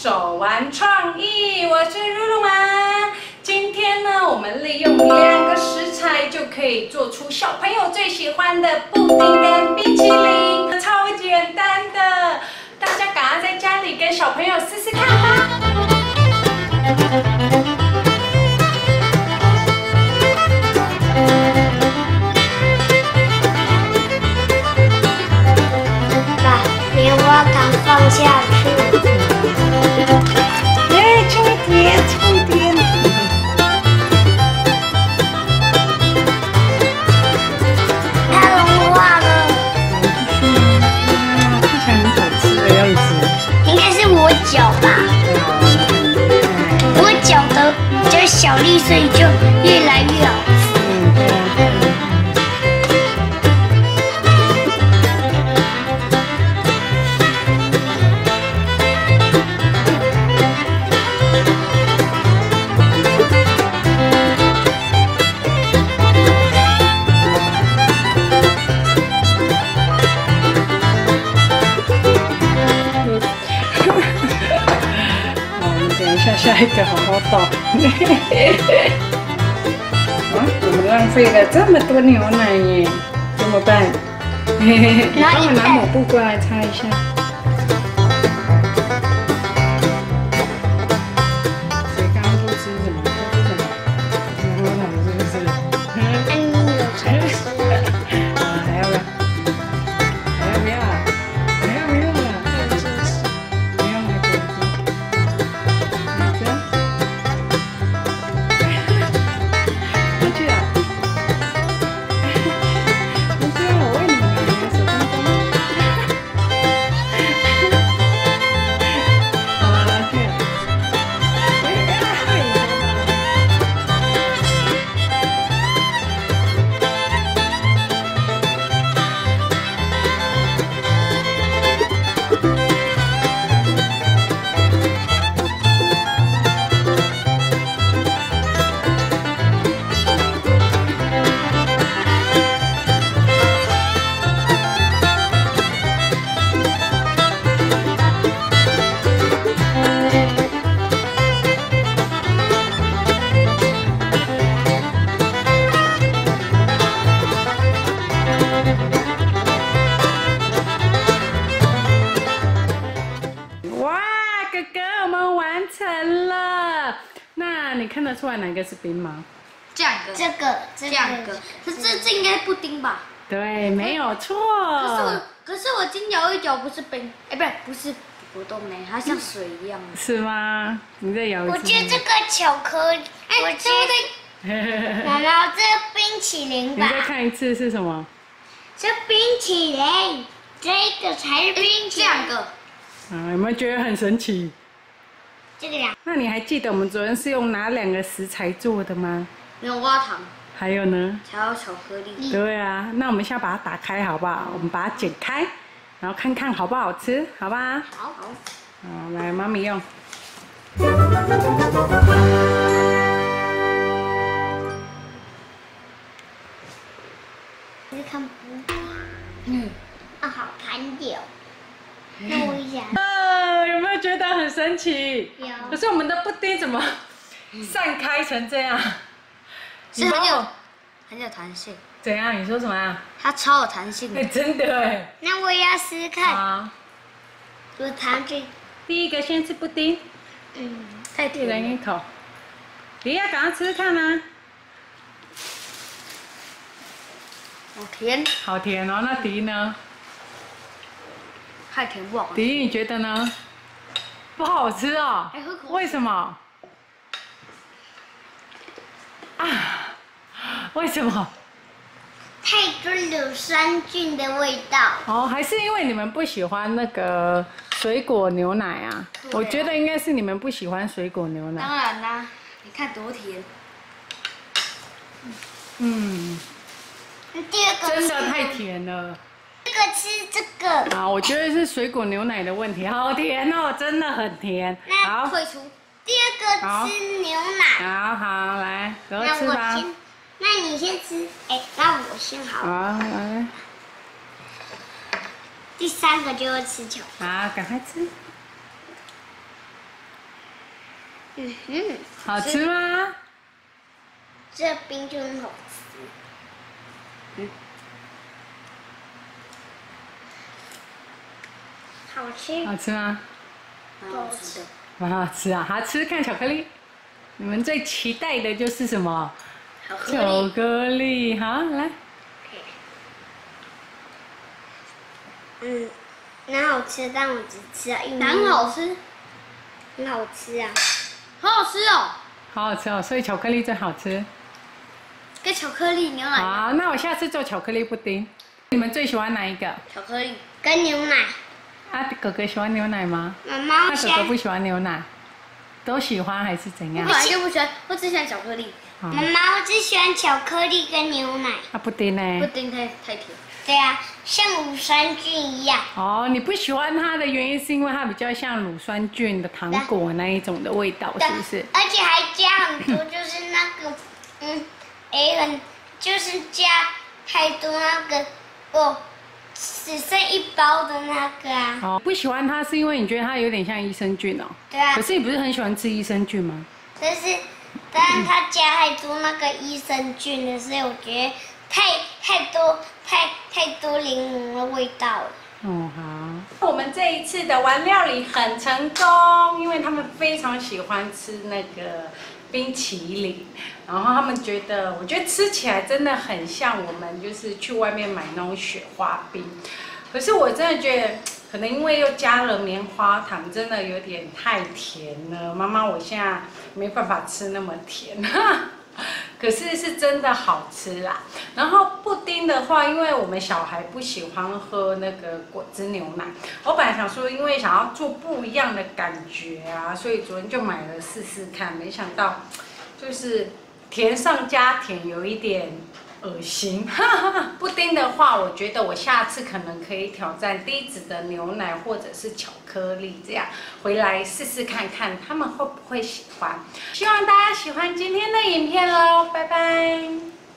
手玩创意，我是露露妈。今天呢，我们利用两个食材就可以做出小朋友最喜欢的布丁跟冰淇淋，超简单的，大家赶快在家里跟小朋友试试看吧。小力，所以就越来越好吃。嗯，对啊，对啊。好，我们等一下下一个好好好倒。啊，我们浪费了这么多牛奶耶，怎么办？嘿嘿嘿，你帮我拿抹布过来擦一下。了。那你看得出来哪个是冰吗？这样个，这个，这这样个，可是这这应该布丁吧？对，没有错可是我，。可是我今摇一摇不是冰，哎，不是不是果冻呢，它像水一样。是吗？你再摇一次。我觉得这个巧克力，哎，我觉对？得妈妈这个冰淇淋吧你再吧，看一次是什么？这冰淇淋，这个才是冰淇淋。这样个，啊，有没有觉得很神奇？这个呀，那你还记得我们昨天是用哪两个食材做的吗？棉花糖，还有呢？还有巧克力。对啊，那我们现在把它打开好不好？我们把它剪开，然后看看好不好吃，好吧？好，好，来，妈咪用。你看布丁。嗯，啊，好弹点。弄一下。呃，有没有觉得很神奇？有可是我们的布丁怎么散开成这样？是很有很有弹性，怎样？你说什么啊？它超有弹性哎、的。真的哎。那我也要试试看。啊，我弹这，第一个先吃布丁，嗯，太一人一口。你要赶快吃吃看啊！好甜，好甜哦，那迪呢？太甜不好。迪，你觉得呢？不好吃哦还喝口。为什么？啊？为什么？太多乳酸菌的味道。哦，还是因为你们不喜欢那个水果牛奶啊？啊我觉得应该是你们不喜欢水果牛奶。当然啦，你看多甜。嗯，第二个真的太甜了。这个吃这个，啊，我觉得是水果牛奶的问题，好甜哦，真的很甜。好，退出。第二好个吃牛奶。好好来，给我那吃吧。那你先吃，哎，那我先好了。好，来。第三个就是吃巧。好，赶快吃。嗯哼，好吃吗？这冰就很好吃。嗯，好吃。好吃吗？蛮好吃的。蛮好吃啊！好吃，看巧克力。你们最期待的就是什么？巧克巧力，克力。好，来。嗯，蛮好吃，但我只吃了一蛮米好吃，很好吃啊。好好吃哦，好好吃哦，所以巧克力最好吃。跟巧克力牛奶。好，那我下次做巧克力布丁。你们最喜欢哪一个？巧克力，跟牛奶，啊，哥哥喜欢牛奶吗？妈妈那哥哥不，喜欢牛奶，都喜欢还是怎样我本？来就不喜欢，我只喜欢巧克力，好妈妈我只喜欢巧克力跟牛奶。啊布丁呢布呢？丁太太甜。对啊，像乳酸菌一样。哦，你不喜欢它的原因是因为它比较像乳酸菌的糖果那一种的味道，是不是？而且还加很多，就是那个，嗯，哎，很，就是加太多那个，哦，只剩一包的那个啊。哦，不喜欢它是因为你觉得它有点像益生菌哦。对啊可，是你不是很喜欢吃益生菌吗？但是，但是它加太多那个益生菌了，所以我觉得太太多太太多柠檬的味道了。哦，好。我们这一次的玩料理很成功，因为他们非常喜欢吃那个冰淇淋，然后他们觉得，我觉得吃起来真的很像我们就是去外面买那种雪花冰。可是我真的觉得，可能因为又加了棉花糖，真的有点太甜了。妈妈，我现在没办法吃那么甜。可是是真的好吃啦。然后布丁的话，因为我们小孩不喜欢喝那个果汁牛奶，我本来想说，因为想要做不一样的感觉啊，所以昨天就买了试试看，没想到就是甜上加甜，有一点恶心。布丁的话，我觉得我下次可能可以挑战低脂的牛奶或者是巧克力，这样回来试试看看他们会不会喜欢。希望大家喜欢今天的影片喽，拜拜。